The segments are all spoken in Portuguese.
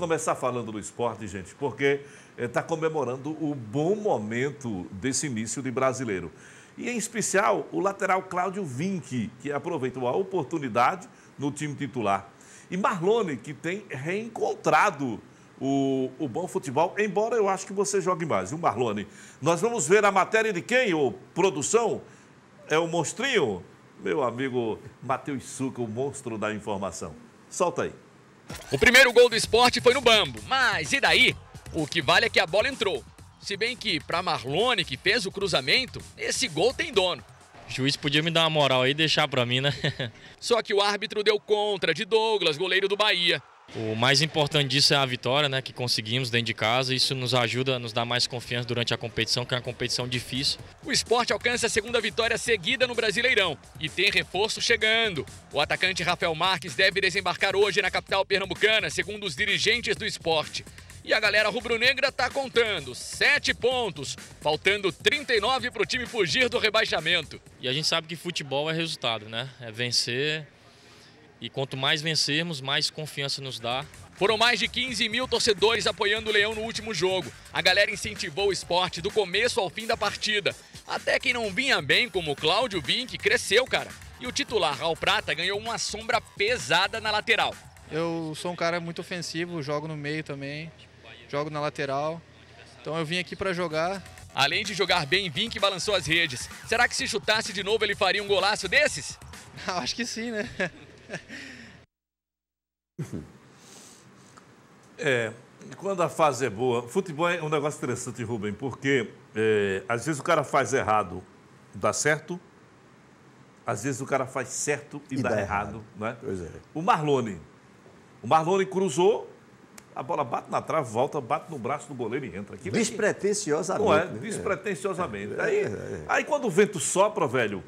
começar falando do esporte, gente, porque está comemorando o bom momento desse início de brasileiro. E em especial o lateral Cláudio Vinck, que aproveitou a oportunidade no time titular. E Marlone, que tem reencontrado o, o bom futebol, embora eu acho que você jogue mais, viu, Marlone? Nós vamos ver a matéria de quem, ô produção? É o monstrinho? Meu amigo Matheus Suca, o monstro da informação. Solta aí. O primeiro gol do esporte foi no Bambo, mas e daí? O que vale é que a bola entrou. Se bem que, para Marlone, que fez o cruzamento, esse gol tem dono. O juiz podia me dar uma moral aí e deixar para mim, né? Só que o árbitro deu contra de Douglas, goleiro do Bahia. O mais importante disso é a vitória, né, que conseguimos dentro de casa. Isso nos ajuda, nos dá mais confiança durante a competição, que é uma competição difícil. O esporte alcança a segunda vitória seguida no Brasileirão e tem reforço chegando. O atacante Rafael Marques deve desembarcar hoje na capital pernambucana, segundo os dirigentes do esporte. E a galera rubro-negra está contando sete pontos, faltando 39 para o time fugir do rebaixamento. E a gente sabe que futebol é resultado, né? É vencer e quanto mais vencermos, mais confiança nos dá. Foram mais de 15 mil torcedores apoiando o Leão no último jogo. A galera incentivou o esporte do começo ao fim da partida. Até quem não vinha bem, como o Cláudio Vinck, cresceu, cara. E o titular, Al Prata, ganhou uma sombra pesada na lateral. Eu sou um cara muito ofensivo, jogo no meio também, jogo na lateral. Então eu vim aqui para jogar. Além de jogar bem, Vinck balançou as redes. Será que se chutasse de novo ele faria um golaço desses? Acho que sim, né? É, quando a fase é boa, futebol é um negócio interessante, Rubem, porque é, às vezes o cara faz errado, dá certo, às vezes o cara faz certo e, e dá, dá, errado, errado. Né? Pois é. O Marlone, o Marlone cruzou, a bola bate na trave, volta, bate no braço do goleiro e entra. Aqui, Despretensiosamente. Não é? Né? Despretensiosamente. É. Aí, é, é. aí quando o vento sopra, velho.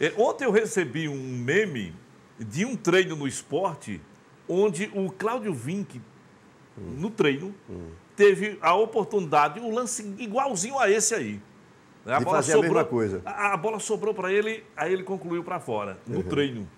É. ontem eu recebi um meme de um treino no esporte onde o Cláudio Vinck, hum. no treino, hum. teve a oportunidade, um lance igualzinho a esse aí. A de bola fazer sobrou, a mesma coisa. A, a bola sobrou para ele, aí ele concluiu para fora, no uhum. treino.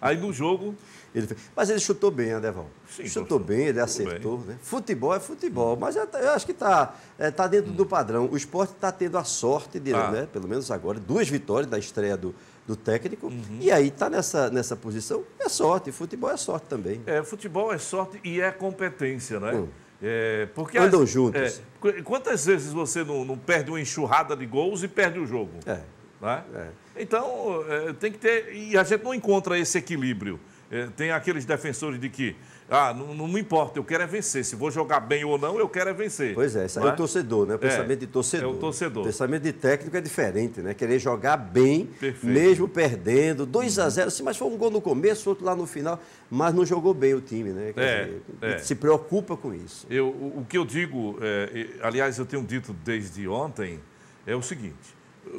Aí no jogo. Ele mas ele chutou bem, Andevão. Sim, chutou bem, ele acertou. Né? Futebol é futebol, mas eu, eu acho que está é, tá dentro hum. do padrão. O esporte está tendo a sorte de, ah. né, pelo menos agora, duas vitórias da estreia do, do técnico. Uhum. E aí está nessa, nessa posição. É sorte, futebol é sorte também. É, futebol é sorte e é competência, né? Hum. É, porque Andam as, juntos. É, quantas vezes você não, não, perde uma enxurrada de gols e perde o jogo? É. Né? é. Então, é, tem que ter. E a gente não encontra esse equilíbrio. É, tem aqueles defensores de que ah, não, não, me importa, eu quero é vencer. Se vou jogar bem ou não, eu quero é vencer. Pois é, isso aí é o torcedor, né? O pensamento é, de torcedor. É o torcedor. O pensamento de técnico é diferente, né? Querer jogar bem, Perfeito. mesmo perdendo. 2 a 0 sim, mas foi um gol no começo, outro lá no final, mas não jogou bem o time, né? Quer é, dizer, é. Se preocupa com isso. Eu, o, o que eu digo, é, aliás, eu tenho dito desde ontem, é o seguinte: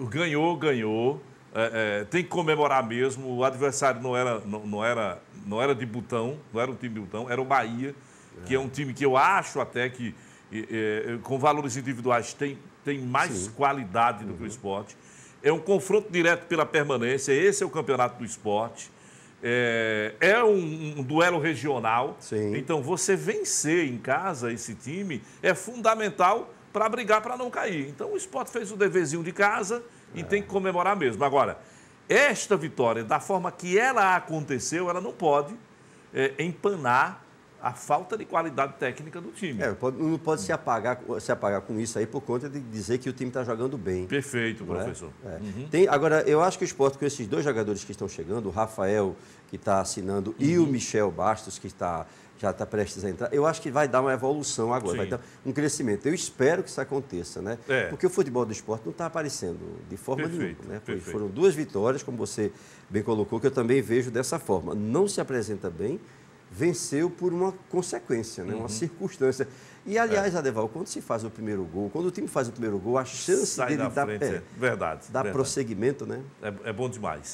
ganhou, ganhou é, é, tem que comemorar mesmo. O adversário não era, não, não, era, não era de botão, não era um time de botão, era o Bahia, que é um time que eu acho até que, é, com valores individuais, tem, tem mais Sim. qualidade do uhum. que o uhum. esporte. É um confronto direto pela permanência, esse é o campeonato do esporte. É, é um, um, duelo regional. Sim. Então, você vencer em casa esse time é fundamental para brigar para não cair. Então, o esporte fez o deverzinho de casa e tem que comemorar mesmo. Agora, esta vitória, da forma que ela aconteceu, ela não pode é, empanar a falta de qualidade técnica do time. É, não pode se apagar, se apagar com isso aí por conta de dizer que o time está jogando bem. Perfeito, é? professor. É? É. Uhum. Tem, agora, eu acho que o esporte, com esses dois jogadores que estão chegando, o Rafael, que está assinando, uhum. e o uhum. Michel Bastos, que está já está prestes a entrar. Eu acho que vai dar uma evolução agora, Sim. vai dar um crescimento. Eu espero que isso aconteça, né? É. Porque o futebol do esporte não está aparecendo de forma perfeito, nenhuma. Né? Foram duas vitórias, como você bem colocou, que eu também vejo dessa forma. Não se apresenta bem, venceu por uma consequência, né? Uhum. uma circunstância. E, aliás, é. Adeval, quando se faz o primeiro gol, quando o time faz o primeiro gol, a chance Sai dele dar, frente, é, verdade, dar verdade. prosseguimento, né? É, é bom demais.